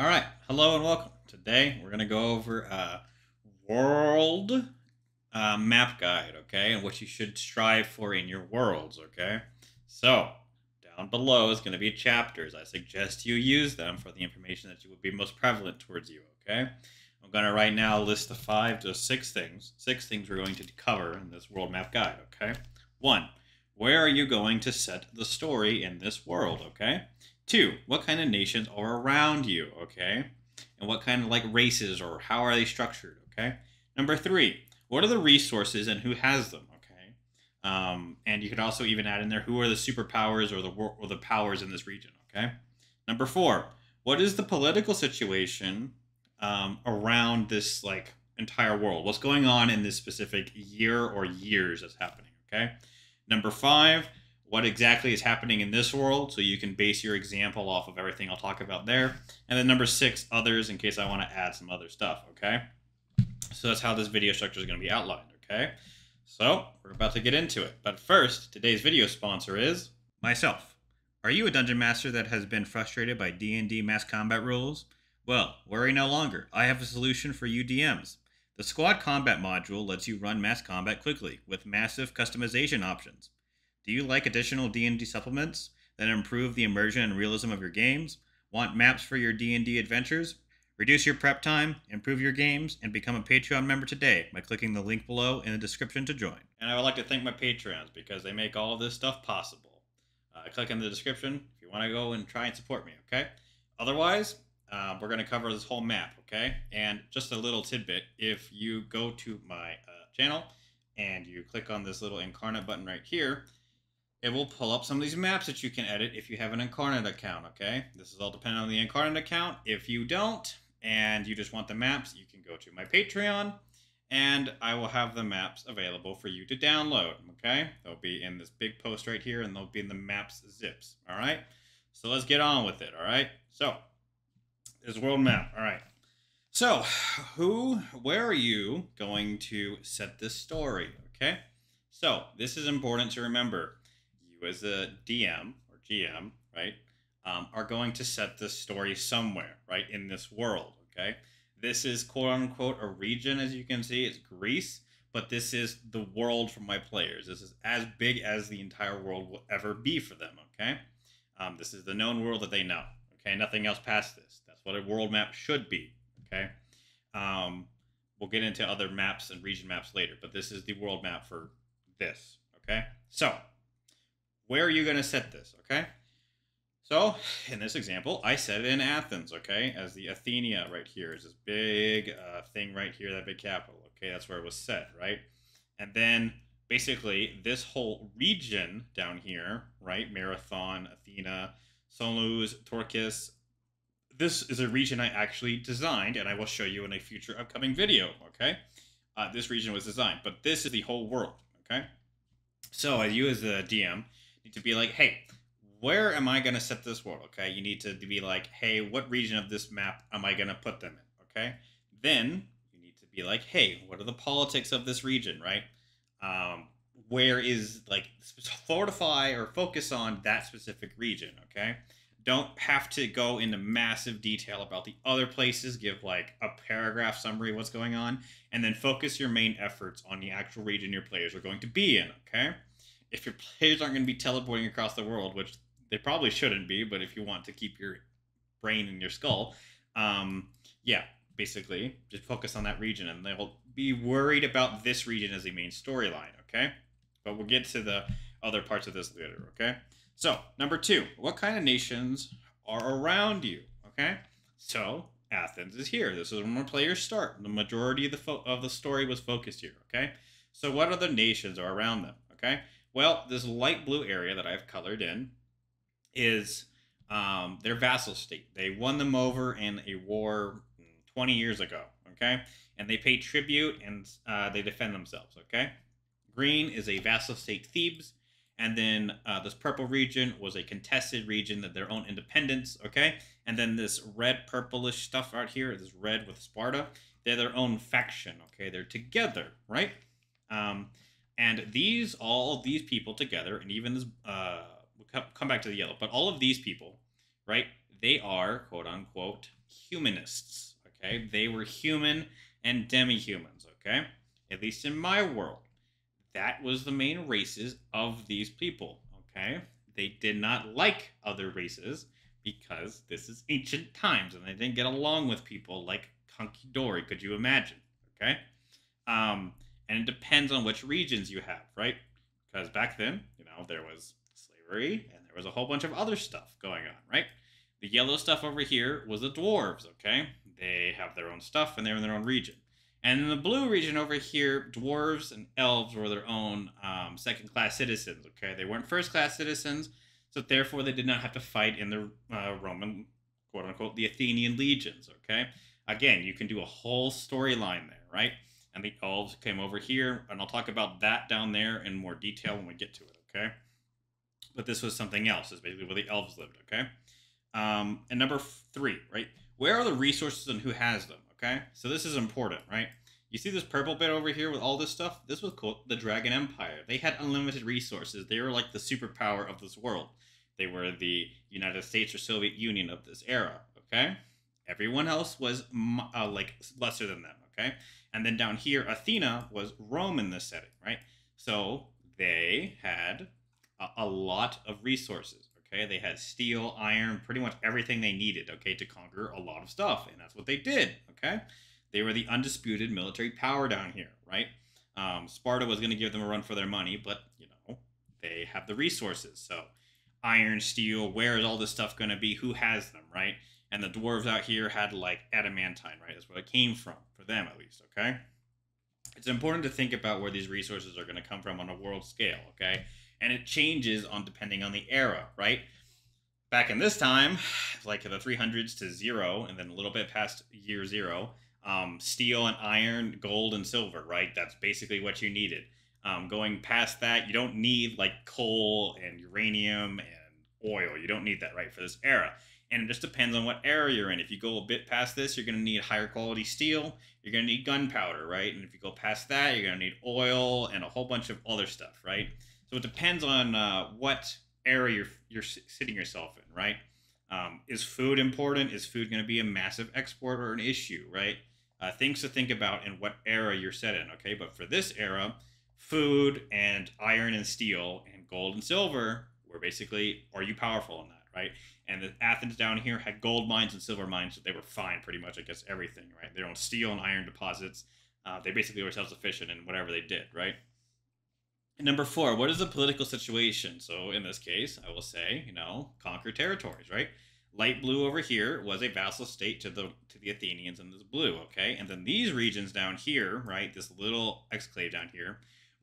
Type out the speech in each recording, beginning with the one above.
All right, hello and welcome. Today we're gonna go over a world uh, map guide, okay, and what you should strive for in your worlds, okay. So down below is gonna be chapters. I suggest you use them for the information that you would be most prevalent towards you, okay. I'm gonna right now list the five to six things, six things we're going to cover in this world map guide, okay. One, where are you going to set the story in this world, okay? Two, what kind of nations are around you, okay? And what kind of like races or how are they structured, okay? Number three, what are the resources and who has them, okay? Um, and you could also even add in there who are the superpowers or the or the powers in this region, okay? Number four, what is the political situation um, around this like entire world? What's going on in this specific year or years that's happening, okay? Number five, what exactly is happening in this world so you can base your example off of everything I'll talk about there. And then number six, others in case I want to add some other stuff, okay? So that's how this video structure is going to be outlined, okay? So we're about to get into it. But first, today's video sponsor is myself. Are you a dungeon master that has been frustrated by D&D mass combat rules? Well, worry no longer. I have a solution for you DMs. The squad combat module lets you run mass combat quickly with massive customization options. Do you like additional D&D supplements that improve the immersion and realism of your games? Want maps for your D&D adventures? Reduce your prep time, improve your games, and become a Patreon member today by clicking the link below in the description to join. And I would like to thank my Patreons because they make all of this stuff possible. Uh, click in the description if you want to go and try and support me, okay? Otherwise, uh, we're going to cover this whole map, okay? And just a little tidbit, if you go to my uh, channel and you click on this little Inkarnate button right here, it will pull up some of these maps that you can edit if you have an Inkarnate account, okay? This is all dependent on the Inkarnate account. If you don't, and you just want the maps, you can go to my Patreon, and I will have the maps available for you to download, okay? They'll be in this big post right here, and they'll be in the maps zips, all right? So let's get on with it, all right? So, this world map, all right. So, who, where are you going to set this story, okay? So, this is important to remember you as a DM or GM, right, um, are going to set this story somewhere, right, in this world, okay? This is quote unquote a region, as you can see, it's Greece, but this is the world for my players. This is as big as the entire world will ever be for them, okay? Um, this is the known world that they know, okay? Nothing else past this. That's what a world map should be, okay? Um, we'll get into other maps and region maps later, but this is the world map for this, okay? So, where are you going to set this, okay? So, in this example, I set it in Athens, okay? As the Athenia right here is this big uh, thing right here, that big capital, okay? That's where it was set, right? And then, basically, this whole region down here, right? Marathon, Athena, Solus, Torkis, this is a region I actually designed, and I will show you in a future upcoming video, okay? Uh, this region was designed, but this is the whole world, okay? So, you as the DM, to be like, hey, where am I going to set this world? Okay, you need to be like, hey, what region of this map am I going to put them in? Okay, then you need to be like, hey, what are the politics of this region, right? Um, where is like fortify or focus on that specific region? Okay, don't have to go into massive detail about the other places. Give like a paragraph summary of what's going on, and then focus your main efforts on the actual region your players are going to be in. Okay if your players aren't going to be teleporting across the world, which they probably shouldn't be, but if you want to keep your brain in your skull, um, yeah, basically just focus on that region, and they'll be worried about this region as a main storyline. Okay, but we'll get to the other parts of this later. Okay, so number two, what kind of nations are around you? Okay, so Athens is here. This is when players start. The majority of the of the story was focused here. Okay, so what other nations are around them? Okay, well, this light blue area that I've colored in is um, their vassal state. They won them over in a war 20 years ago, okay? And they pay tribute and uh, they defend themselves, okay? Green is a vassal state Thebes. And then uh, this purple region was a contested region that their own independence, okay? And then this red purplish stuff out here, this red with Sparta, they're their own faction, okay? They're together, right? Um, and these, all these people together, and even this, uh, we'll come back to the yellow, but all of these people, right? they are quote unquote humanists. Okay, they were human and demi-humans. Okay, at least in my world, that was the main races of these people. Okay, they did not like other races because this is ancient times and they didn't get along with people like Hunky Dory. Could you imagine? Okay, um, and it depends on which regions you have, right? Because back then, you know, there was slavery and there was a whole bunch of other stuff going on, right? The yellow stuff over here was the dwarves, okay? They have their own stuff and they're in their own region. And in the blue region over here, dwarves and elves were their own um, second class citizens, okay? They weren't first class citizens, so therefore they did not have to fight in the uh, Roman, quote unquote, the Athenian legions, okay? Again, you can do a whole storyline there, right? And the elves came over here, and I'll talk about that down there in more detail when we get to it, okay? But this was something else, is basically where the elves lived, okay? Um, and number three, right? Where are the resources and who has them? Okay, so this is important, right? You see this purple bit over here with all this stuff? This was called the Dragon Empire. They had unlimited resources. They were like the superpower of this world. They were the United States or Soviet Union of this era. Okay, everyone else was uh, like lesser than them. Okay, and then down here, Athena was Rome in this setting, right? So they had a, a lot of resources. Okay, they had steel, iron, pretty much everything they needed, okay, to conquer a lot of stuff. And that's what they did, okay? They were the undisputed military power down here, right? Um, Sparta was going to give them a run for their money, but, you know, they have the resources. So, iron, steel, where is all this stuff going to be? Who has them, right? And the dwarves out here had, like, adamantine, right? That's where it came from, for them at least, okay? It's important to think about where these resources are going to come from on a world scale, okay? and it changes on depending on the era, right? Back in this time, like the 300s to zero, and then a little bit past year zero, um, steel and iron, gold and silver, right? That's basically what you needed. Um, going past that, you don't need like coal and uranium and oil. You don't need that, right, for this era. And it just depends on what era you're in. If you go a bit past this, you're going to need higher quality steel. You're going to need gunpowder, right? And if you go past that, you're going to need oil and a whole bunch of other stuff, right? So it depends on uh, what area you're, you're sitting yourself in, right? Um, is food important? Is food going to be a massive export or an issue, right? Uh, things to think about in what era you're set in, okay? But for this era, food and iron and steel and gold and silver were basically, are you powerful that, right? And the Athens down here had gold mines and silver mines, so they were fine pretty much, guess, everything, right? Their own steel and iron deposits. Uh, they basically were self sufficient in whatever they did, right? number four, what is the political situation? So in this case, I will say, you know, conquer territories, right? Light blue over here was a vassal state to the to the Athenians, and this blue, okay. And then these regions down here, right, this little exclave down here,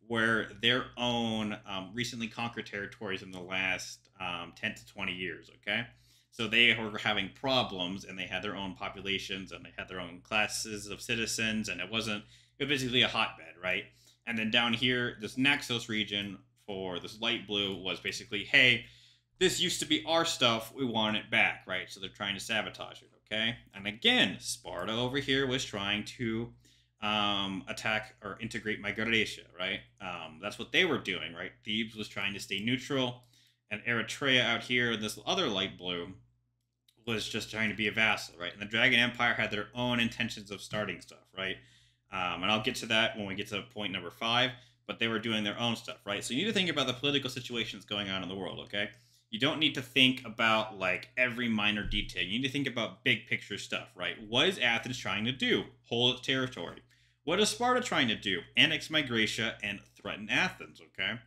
were their own um, recently conquered territories in the last um, ten to twenty years, okay. So they were having problems, and they had their own populations, and they had their own classes of citizens, and it wasn't it was basically a hotbed, right? And then down here, this Naxos region for this light blue was basically, hey, this used to be our stuff. We want it back, right? So they're trying to sabotage it, okay? And again, Sparta over here was trying to um, attack or integrate Migration, right? Um, that's what they were doing, right? Thebes was trying to stay neutral, and Eritrea out here, in this other light blue, was just trying to be a vassal, right? And the Dragon Empire had their own intentions of starting stuff, right? Um, and I'll get to that when we get to point number five. But they were doing their own stuff, right? So you need to think about the political situations going on in the world, okay? You don't need to think about like every minor detail. You need to think about big picture stuff, right? What is Athens trying to do? Hold its territory. What is Sparta trying to do? Annex Migratia and threaten Athens, okay?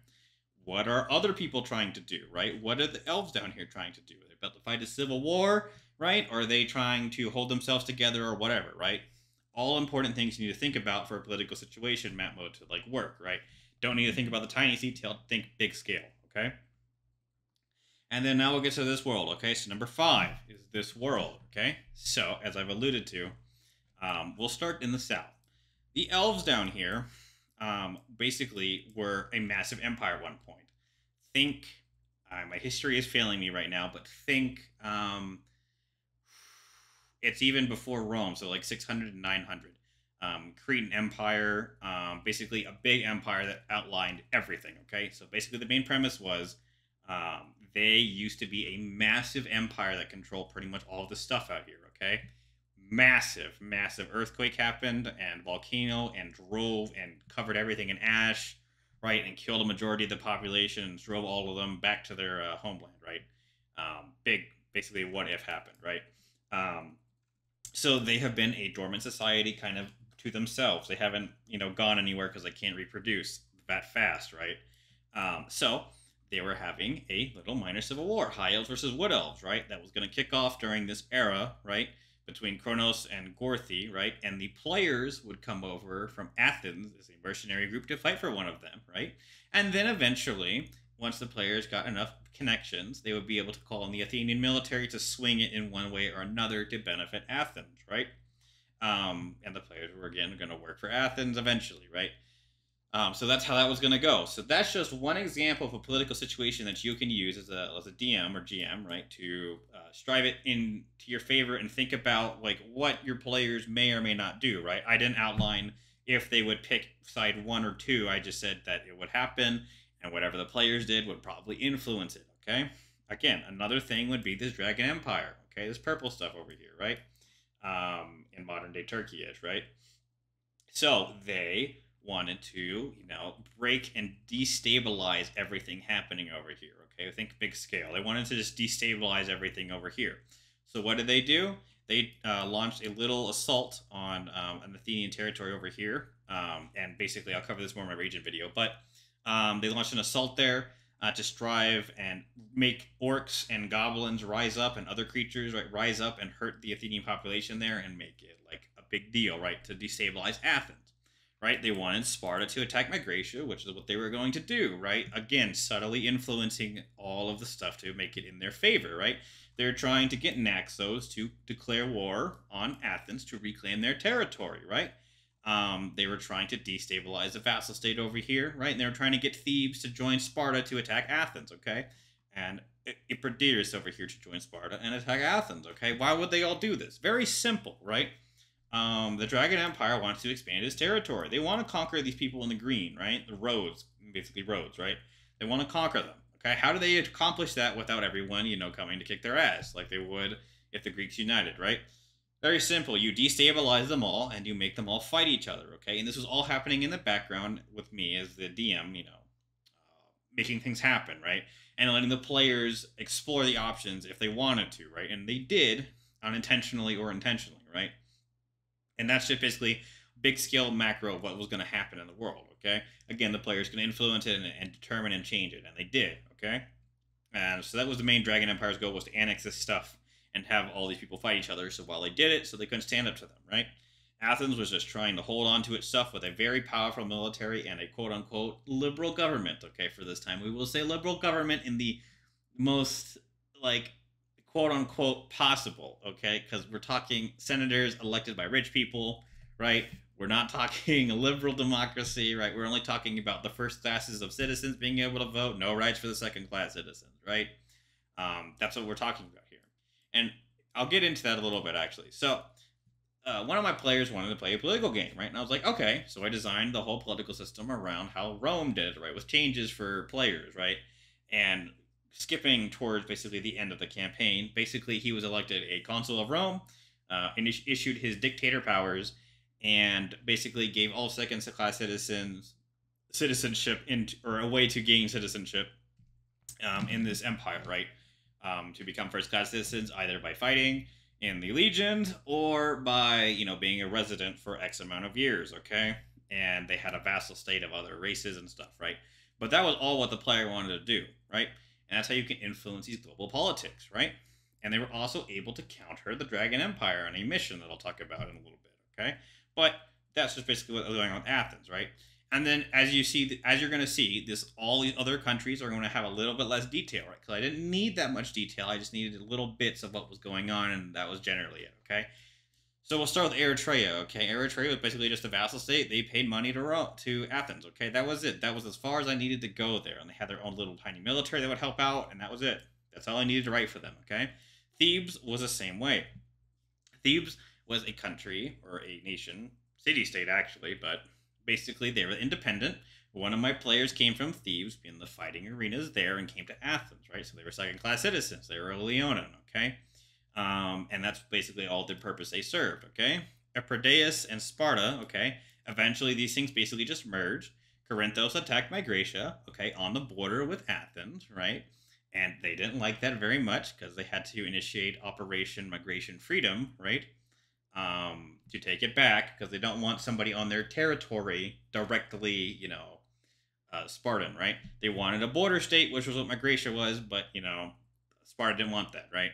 What are other people trying to do, right? What are the elves down here trying to do? Are they about to fight a civil war, right? Or are they trying to hold themselves together or whatever, right? all important things you need to think about for a political situation map mode to like work, right? Don't need to think about the tiny detail, think big scale, okay? And then now we'll get to this world, okay? So number five is this world, okay? So as I've alluded to, um, we'll start in the south. The elves down here um, basically were a massive empire at one point. Think, uh, my history is failing me right now, but think um, it's even before Rome, so like 600 and 900. Um, Cretan Empire, um, basically a big empire that outlined everything. Okay, so basically the main premise was um, They used to be a massive empire that controlled pretty much all of the stuff out here, okay? Massive, massive earthquake happened and volcano and drove and covered everything in ash, right? And killed a majority of the population and drove all of them back to their uh, homeland, right? Um, big, basically, what if happened, right? Um, so they have been a dormant society kind of to themselves. They haven't, you know, gone anywhere because they can't reproduce that fast, right? Um, so they were having a little minor civil war, high elves versus wood elves, right? That was going to kick off during this era, right? Between Kronos and Gorthy, right? And the players would come over from Athens as a mercenary group to fight for one of them, right? And then eventually, once the players got enough connections, they would be able to call on the Athenian military to swing it in one way or another to benefit Athens, right? Um, and the players were again going to work for Athens eventually, right? Um, so that's how that was going to go. So that's just one example of a political situation that you can use as a, as a DM or GM, right, to strive it in to your favor and think about like what your players may or may not do, right? I didn't outline if they would pick side one or two. I just said that it would happen, and whatever the players did would probably influence it. Okay. Again, another thing would be this Dragon Empire. Okay, this purple stuff over here, right? Um, in modern day Turkey is right? So they wanted to, you know, break and destabilize everything happening over here. Okay, think big scale. They wanted to just destabilize everything over here. So what did they do? They uh, launched a little assault on um, an Athenian territory over here, um, and basically I'll cover this more in my region video. But um, they launched an assault there uh, to strive and make orcs and goblins rise up and other creatures right rise up and hurt the Athenian population there and make it like a big deal, right, to destabilize Athens right? They wanted Sparta to attack Magratia, which is what they were going to do, right? Again, subtly influencing all of the stuff to make it in their favor, right? They're trying to get Naxos to declare war on Athens to reclaim their territory, right? Um, they were trying to destabilize the vassal state over here, right? And they were trying to get Thebes to join Sparta to attack Athens, okay? And Epidaurus over here to join Sparta and attack Athens, okay? Why would they all do this? Very simple, right? Um, the Dragon Empire wants to expand its territory. They want to conquer these people in the green, right? The roads, basically roads, right? They want to conquer them. Okay, how do they accomplish that without everyone, you know, coming to kick their ass like they would if the Greeks united, right? Very simple. You destabilize them all and you make them all fight each other, okay? And this was all happening in the background with me as the DM, you know, uh, making things happen, right? And letting the players explore the options if they wanted to, right? And they did unintentionally or intentionally, right? And that's just basically big scale macro of what was going to happen in the world. Okay. Again, the players can influence it and, and, determine and change it, and they did. Okay. And so that was the main Dragon Empire's goal was to annex this stuff and have all these people fight each other. So while they did it, so they couldn't stand up to them, right? Athens was just trying to hold on to its stuff with a very powerful military and a quote unquote liberal government. Okay, for this time, we will say liberal government in the most like quote unquote possible, okay? Because we're talking senators elected by rich people, right? We're not talking a liberal democracy, right? We're only talking about the first classes of citizens being able to vote, no rights for the second class citizens, right? Um, that's what we're talking about here. And I'll get into that a little bit actually. So, uh, one of my players wanted to play a political game, right? And I was like, okay. So I designed the whole political system around how Rome did, it, right? With changes for players, right? And skipping towards basically the end of the campaign, basically he was elected a consul of Rome, uh, and issued his dictator powers, and basically gave all second class citizens citizenship in, or a way to gain citizenship um, in this empire, right? Um, to become first class citizens either by fighting in the legions or by you know being a resident for X amount of years, okay? And they had a vassal state of other races and stuff, right? But that was all what the player wanted to do, right? And that's how you can influence these global politics, right? And they were also able to counter the Dragon Empire on a mission that I'll talk about in a little bit, okay? But that's just basically what was going on with Athens, right? And then as you see, as you're going to see, this all these other countries are going to have a little bit less detail, right? Because I didn't need that much detail. I just needed little bits of what was going on, and that was generally it, okay? So we'll start with Eritrea, Okay, Eritrea was basically just a vassal state. They paid money to Rome, to Athens. Okay, that was it. That was as far as I needed to go there, and they had their own little tiny military that would help out, and that was it. That's all I needed to write for them. Okay, Thebes was the same way. Thebes was a country or a nation, city state actually, but basically they were independent. One of my players came from Thebes, in the fighting arenas there, and came to Athens, right? So they were second class citizens. They were a Leonin, okay? Um, and that's basically all the purpose they served, okay? Epidaurus and Sparta, okay? Eventually, these things basically just merged. Corinthos attacked Migratia, okay, on the border with Athens, right? And they didn't like that very much because they had to initiate Operation Migration Freedom, right? Um, to take it back because they don't want somebody on their territory directly, you know, uh, Spartan, right? They wanted a border state, which was what Migratia was, but, you know, Sparta didn't want that, right?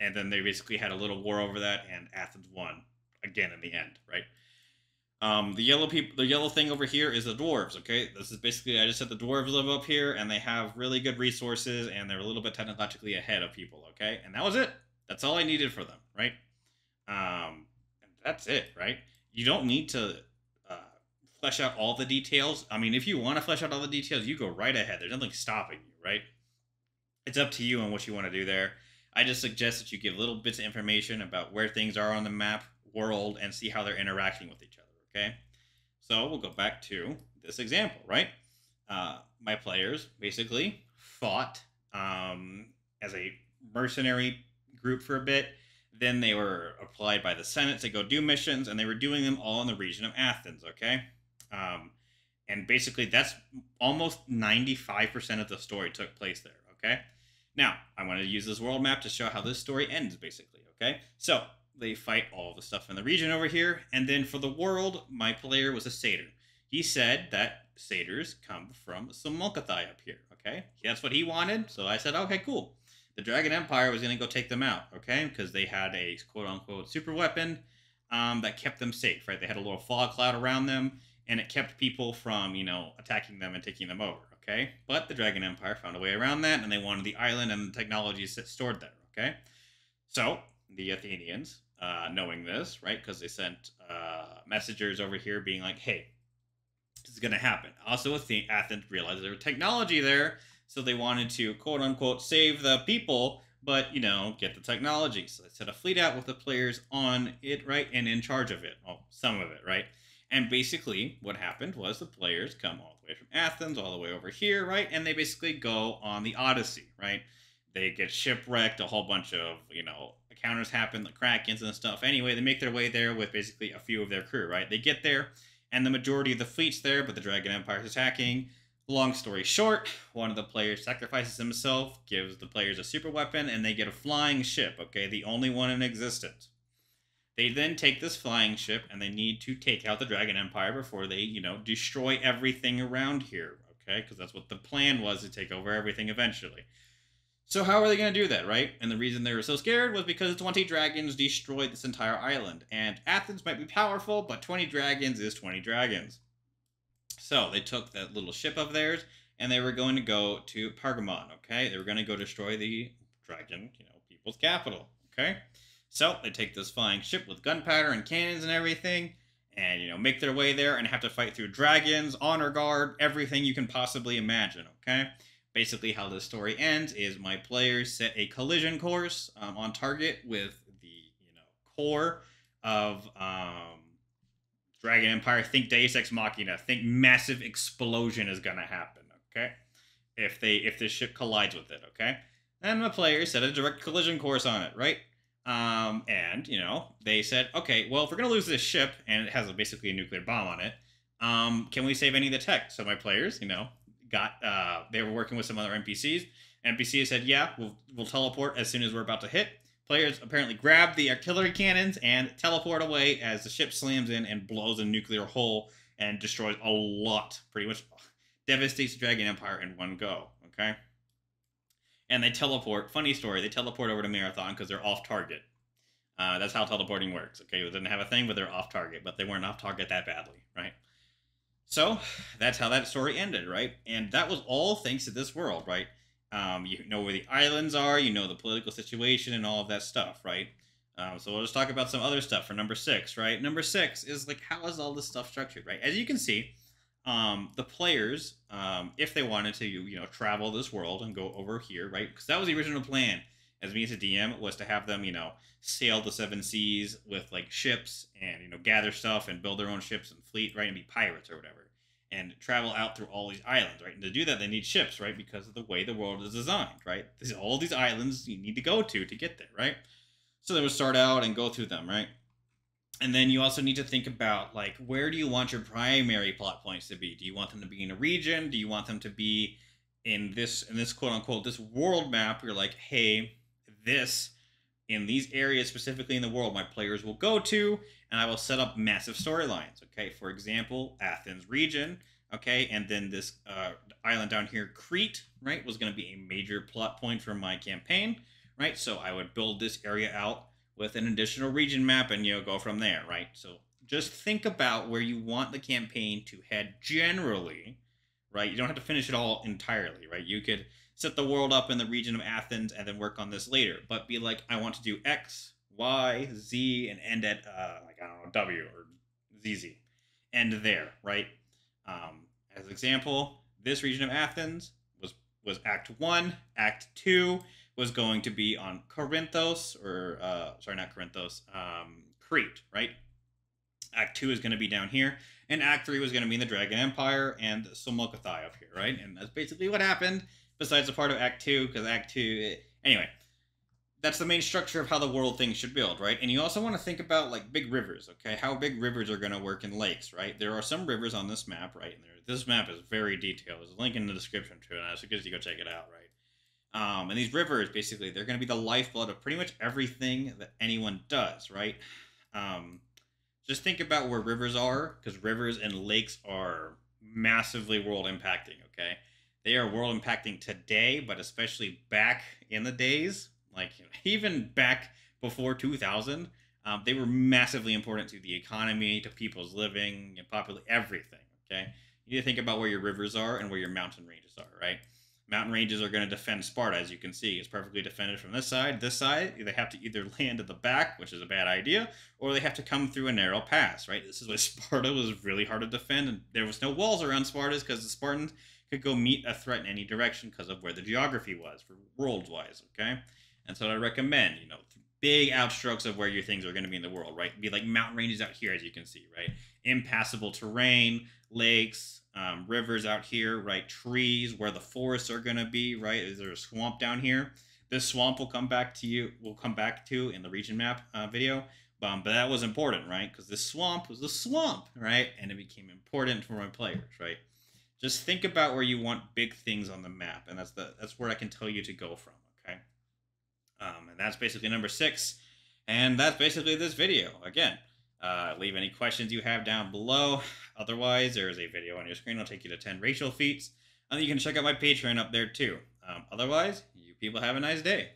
And then they basically had a little war over that, and Athens won again in the end, right? Um, the yellow people, the yellow thing over here is the dwarves. Okay, this is basically I just said the dwarves live up here, and they have really good resources, and they're a little bit technologically ahead of people. Okay, and that was it. That's all I needed for them, right? Um, and that's it, right? You don't need to uh, flesh out all the details. I mean, if you want to flesh out all the details, you go right ahead. There's nothing stopping you, right? It's up to you and what you want to do there. I just suggest that you give little bits of information about where things are on the map, world, and see how they're interacting with each other. Okay, so we'll go back to this example, right? Uh, my players basically fought um, as a mercenary group for a bit. Then they were applied by the Senate to go do missions, and they were doing them all in the region of Athens. Okay, um, and basically that's almost 95% of the story took place there. Okay, now I want to use this world map to show how this story ends. Basically, okay, so they fight all the stuff in the region over here. And then for the world, my player was a satyr. He said that satyrs come from Samolkathai up here. Okay, that's what he wanted. So I said, okay, cool. The Dragon Empire was going to go take them out. Okay, because they had a quote unquote super weapon um, that kept them safe. Right, they had a little fog cloud around them, and it kept people from you know attacking them and taking them over. Okay, but the Dragon Empire found a way around that, and they wanted the island and the technologies stored there. Okay, so the Athenians uh, knowing this, right? Because they sent uh, messengers over here being like, hey, this is going to happen. Also, Athens realized there was technology there, so they wanted to, quote unquote, save the people, but, you know, get the technology. So they sent a fleet out with the players on it, right? And in charge of it. Well, some of it, right? And basically, what happened was the players come all the way from Athens all the way over here, right? And they basically go on the Odyssey, right? They get shipwrecked, a whole bunch of, you know, encounters happen, the Krakens and stuff. Anyway, they make their way there with basically a few of their crew, right? They get there, and the majority of the fleet's there, but the Dragon Empire is attacking. Long story short, one of the players sacrifices himself, gives the players a super weapon, and they get a flying ship, okay? The only one in existence. They then take this flying ship and they need to take out the Dragon Empire before they, you know, destroy everything around here, okay? Because that's what the plan was to take over everything eventually. So how are they going to do that, right? And the reason they were so scared was because 20 dragons destroyed this entire island. And Athens might be powerful, but 20 dragons is 20 dragons. So they took that little ship of theirs and they were going to go to Pergamon, okay? They were going to go destroy the dragon, you know, people's capital, okay? So they take this flying ship with gunpowder and cannons and everything and, you know, make their way there and have to fight through dragons, honor guard, everything you can possibly imagine, okay? basically how this story ends is my players set a collision course um, on target with the you know core of um, Dragon Empire. Think Deus Ex Machina. Think massive explosion is gonna happen. Okay, if they if this ship collides with it. Okay, and my players set a direct collision course on it. Right. Um, and you know they said, okay, well if we're gonna lose this ship and it has a, basically a nuclear bomb on it, um, can we save any of the tech? So my players, you know, got uh, they were working with some other NPCs. NPCs said, "Yeah, we'll we'll teleport as soon as we're about to hit." Players apparently grab the artillery cannons and teleport away as the ship slams in and blows a nuclear hole and destroys a lot, pretty much devastates the Dragon Empire in one go. Okay, and they teleport. Funny story: they teleport over to Marathon because they're off target. Uh, that's how teleporting works. Okay, they didn't have a thing, but they're off target. But they weren't off target that badly, right? So that's how that story ended, right? And that was all thanks to this world, right? Um, you know where the islands are, you know the political situation and all of that stuff, right? Um, so we'll just talk about some other stuff for number six, right? Number six is like how is all this stuff structured, right? As you can see, um, the players, um, if they wanted to, you know, travel this world and go over here, right? Because that was the original plan. as me as a DM was to have them, you know, sail the seven seas with like ships and you know gather stuff and build their own ships and fleet, right, and be pirates or whatever, and travel out through all these islands, right. And to do that, they need ships, right, because of the way the world is designed, right. There's all these islands you need to go to to get there, right. So they would start out and go through them, right. And then you also need to think about like where do you want your primary plot points to be? Do you want them to be in a region? Do you want them to be in this in this quote unquote this world map? You're like, hey, this in these areas specifically in the world my players will go to and i will set up massive storylines okay for example athens region okay and then this uh, island down here crete right was going to be a major plot point for my campaign right so i would build this area out with an additional region map and you know go from there right so just think about where you want the campaign to head generally right you don't have to finish it all entirely right you could set the world up in the region of Athens and then work on this later. But be like, I want to do X, Y, Z, and end at uh, like I don't know W or ZZ, end there, right? Um, as an example, this region of Athens was was Act One. Act Two was going to be on Corinthos, or uh, sorry, not Corinthos, um, Crete, right? Act Two is going to be down here, and Act Three was going to be in the Dragon Empire and Somokotthai up here, right? And that's basically what happened besides a part of Act Two, because Act Two, it, anyway, that's the main structure of how the world thing should build, right? And you also want to think about like big rivers, okay? How big rivers are going to work in lakes, right? There are some rivers on this map, right? And there, this map is very detailed. There's a link in the description to it. I suggest you go check it out, right? Um, and these rivers, basically, they're going to be the lifeblood of pretty much everything that anyone does, right? Um, just think about where rivers are, because rivers and lakes are massively world impacting, okay? they are world impacting today, but especially back in the days, like even back before 2000, um, they were massively important to the economy, to people's living, and popular everything. Okay, you need to think about where your rivers are and where your mountain ranges are. Right, mountain ranges are going to defend Sparta, as you can see. It's perfectly defended from this side. This side, they have to either land at the back, which is a bad idea, or they have to come through a narrow pass. Right, this is why Sparta was really hard to defend, and there was no walls around Sparta because the Spartans could go meet a threat in any direction because of where the geography was for world wise, okay? And so I recommend, you know, big outstrokes of where your things are going to be in the world, right? Be like mountain ranges out here, as you can see, right? Impassable terrain, lakes, um, rivers out here, right? Trees, where the forests are to be, right? Is there a swamp down here? This swamp will come back to you, We'll come back to in the region map uh, video. Um, but that was important, right? Because this swamp was the swamp, right? And it became important for my players, right? just think about where you want big things on the map, and that's the that's where I can tell you to go from. Okay, um, and that's basically number six, and that's basically this video. Again, uh, leave any questions you have down below. Otherwise, there is a video on your screen. It'll take you to ten racial feats, and you can check out my Patreon up there too. Um, otherwise, you people have a nice day.